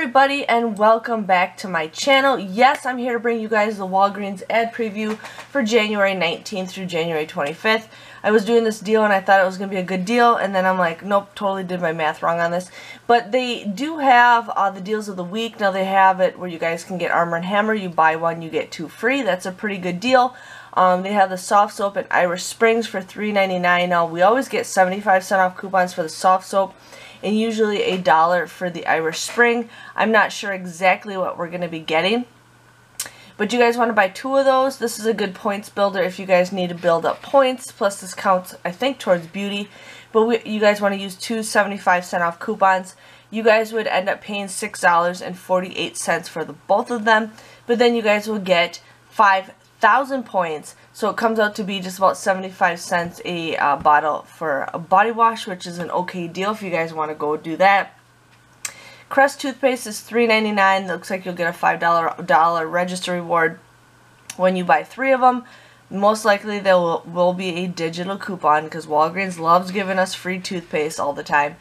everybody and welcome back to my channel. Yes, I'm here to bring you guys the Walgreens ad preview for January 19th through January 25th. I was doing this deal and I thought it was going to be a good deal and then I'm like, nope, totally did my math wrong on this. But they do have uh, the deals of the week. Now they have it where you guys can get Arm & Hammer. You buy one, you get two free. That's a pretty good deal. Um, they have the soft soap at Irish Springs for $3.99. Now we always get 75 cent off coupons for the soft soap and usually a dollar for the Irish Spring. I'm not sure exactly what we're going to be getting. But you guys want to buy two of those. This is a good points builder if you guys need to build up points. Plus this counts, I think, towards beauty. But we, you guys want to use two 75 cent off coupons. You guys would end up paying $6.48 for the both of them. But then you guys will get five thousand points. So it comes out to be just about 75 cents a uh, bottle for a body wash which is an okay deal if you guys want to go do that. Crest toothpaste is $3.99 looks like you'll get a $5 register reward when you buy three of them most likely there will, will be a digital coupon because Walgreens loves giving us free toothpaste all the time.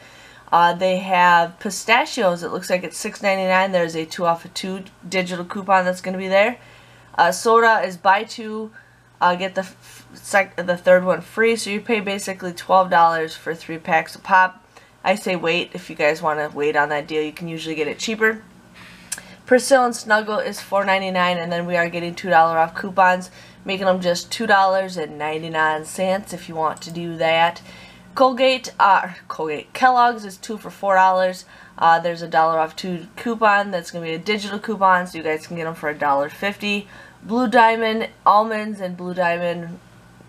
Uh, they have pistachios. It looks like it's $6.99 there's a 2 off of 2 digital coupon that's going to be there uh, soda is buy two, uh, get the the third one free. So you pay basically $12 for three packs of pop. I say wait. If you guys want to wait on that deal, you can usually get it cheaper. Persil and Snuggle is $4.99 and then we are getting $2 off coupons, making them just $2.99 if you want to do that. Colgate, uh, Colgate, Kellogg's is two for $4. Uh, there's a dollar off two coupon that's going to be a digital coupon so you guys can get them for a dollar fifty. Blue Diamond almonds and Blue Diamond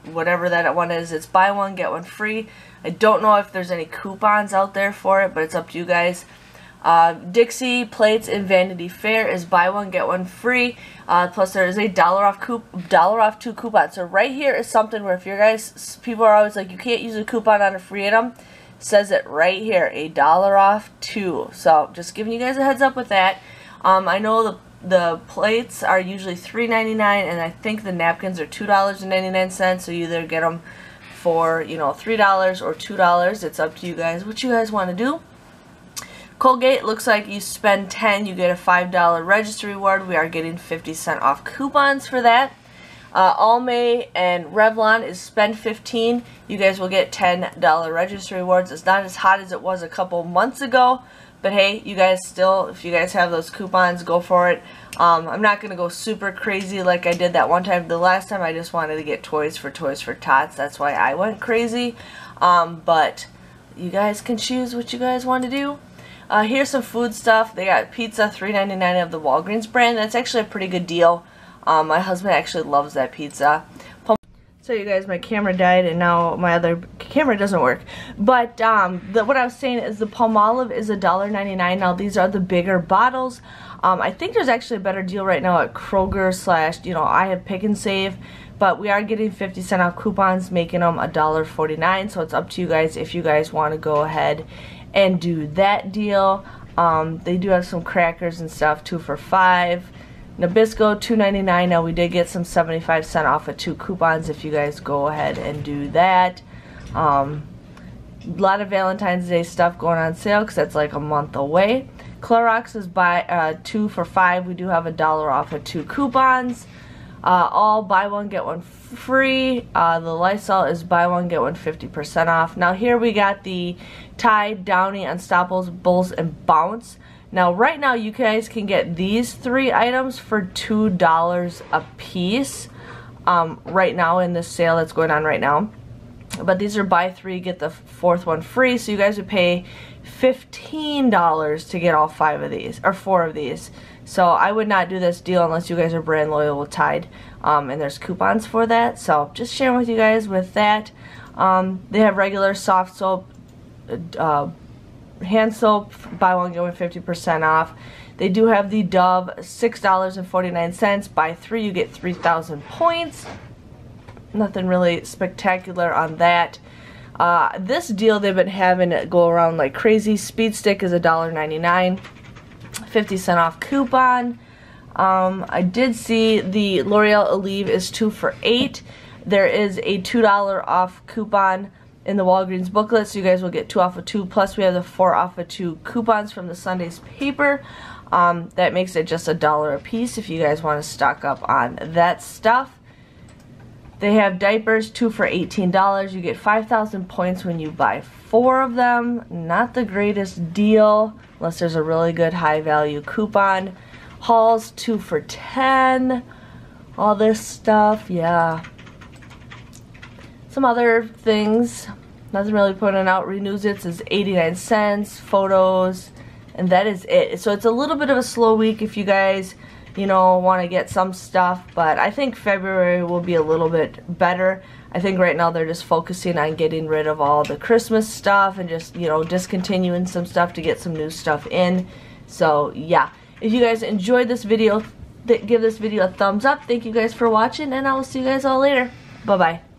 whatever that one is. It's buy one, get one free. I don't know if there's any coupons out there for it, but it's up to you guys. Uh, Dixie plates in Vanity Fair is buy one get one free. Uh, plus there is a dollar off coup dollar off two coupons. So right here is something where if your guys people are always like you can't use a coupon on a free item, says it right here a dollar off two. So just giving you guys a heads up with that. Um, I know the the plates are usually $3.99 and I think the napkins are $2.99 so you either get them for you know $3 or $2 it's up to you guys what you guys want to do Colgate looks like you spend 10 you get a $5 register reward we are getting 50 cent off coupons for that uh, Almay and Revlon is spend 15 you guys will get $10 register rewards it's not as hot as it was a couple months ago but hey, you guys still, if you guys have those coupons, go for it. Um, I'm not going to go super crazy like I did that one time. The last time I just wanted to get toys for Toys for Tots. That's why I went crazy. Um, but you guys can choose what you guys want to do. Uh, here's some food stuff. They got pizza, $3.99 of the Walgreens brand. That's actually a pretty good deal. Um, my husband actually loves that pizza. So you guys, my camera died and now my other camera doesn't work. But um, the, what I was saying is the Palmolive is $1.99. Now these are the bigger bottles. Um, I think there's actually a better deal right now at Kroger slash, you know, I have Pick 'n Save. But we are getting 50 cent off coupons, making them $1.49. So it's up to you guys if you guys want to go ahead and do that deal. Um, they do have some crackers and stuff, two for five. Nabisco, $2.99. Now we did get some 75 cent off of two coupons if you guys go ahead and do that. Um, a lot of Valentine's Day stuff going on sale because that's like a month away. Clorox is buy uh, two for five. We do have a dollar off of two coupons. Uh, all buy one get one free. Uh, the Lysol is buy one get one 50% off. Now here we got the Tide, Downy, Unstoppables, Bulls, and Bounce. Now, right now, you guys can get these three items for $2 a piece um, right now in this sale that's going on right now. But these are buy three, get the fourth one free, so you guys would pay $15 to get all five of these, or four of these. So I would not do this deal unless you guys are brand loyal with Tide, um, and there's coupons for that. So just sharing with you guys with that. Um, they have regular soft soap, uh, hand soap, buy one, get one 50% off. They do have the Dove, $6.49. Buy three, you get 3,000 points. Nothing really spectacular on that. Uh, this deal they've been having it go around like crazy. Speed Stick is $1.99. 50 cent off coupon. Um, I did see the L'Oreal Elvive is 2 for 8. There is a $2 off coupon in the Walgreens booklet, so you guys will get two off of two. Plus, we have the four off of two coupons from the Sunday's paper. Um, that makes it just a dollar a piece if you guys want to stock up on that stuff. They have diapers, two for $18. You get 5,000 points when you buy four of them. Not the greatest deal, unless there's a really good high value coupon. Halls, two for 10. All this stuff, yeah. Some other things, nothing really putting out. Renuzit is 89 cents. Photos, and that is it. So it's a little bit of a slow week if you guys, you know, want to get some stuff, but I think February will be a little bit better. I think right now they're just focusing on getting rid of all the Christmas stuff and just, you know, discontinuing some stuff to get some new stuff in. So, yeah. If you guys enjoyed this video, give this video a thumbs up. Thank you guys for watching, and I will see you guys all later. Bye-bye.